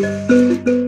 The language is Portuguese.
Música